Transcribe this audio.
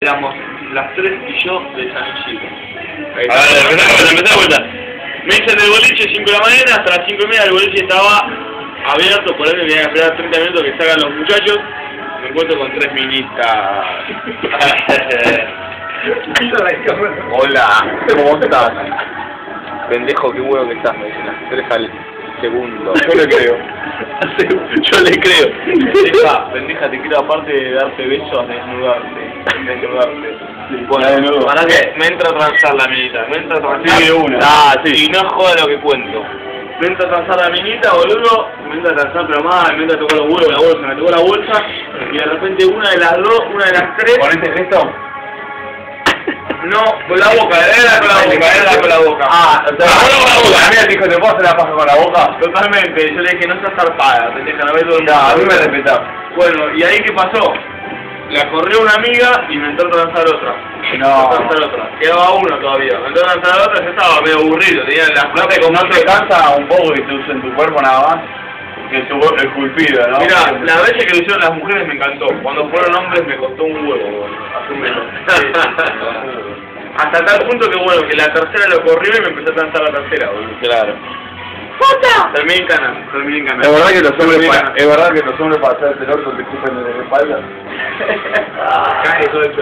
éramos las tres y yo de San Isidro. Ahí A ver, empezá de vuelta, empezá de vuelta. Me dicen del boliche 5 de la mañana, hasta las 5 y media el boliche estaba abierto, por ende tenía que esperar 30 minutos que salgan los muchachos. Me encuentro con tres ministas. Hola, ¿cómo estás? Pendejo, qué bueno que estás, me dicen las tres al segundo. Yo le creo. Yo le creo. Pendeja, pendeja, te quiero aparte de darte besos, desnudarte. Desnudarte. Bueno, para que me entra a transar la minita, me entra a transar. Sí, una. Ah, sí. Y no joda lo que cuento. Me entra a transar la minita, boludo, me entra a transar pero mal, me entra a tocar los huevos, la bolsa, me tocó la bolsa, y de repente una de las dos, una de las tres, ¿Con este gesto? no, con la boca, era con la boca, era con la boca. Ah, o sea, Ah, con la boca. Dijo, ¿te puedo hacer la paja con la boca? Totalmente, yo le dije, no estás zarpada, pendeja, no ves todo el mundo. A mí me respetás. Bueno, ¿y ahí qué pasó? La corrió una amiga y me entró a transar otra. Me No. entró a transar otra. Quedaba uno todavía. Me entró a transar otra, yo estaba medio aburrido. Tenía las ¿No te, ¿No te cansa un poco que te usen tu cuerpo nada más? Que tu esculpido, ¿no? Mira, la vez que lo hicieron las mujeres me encantó. Cuando fueron hombres me costó un huevo, boludo. Asúmelo. Hasta tal punto que bueno, que la tercera lo corrió y me empezó a transar la tercera, boludo. Claro. Terminé en cana, terminé en cana. ¿Es verdad que los hombres, Terminé en pa- cana. es verdad que los hombres para hacerse el orto te escupen desde la espalda? Cae todo el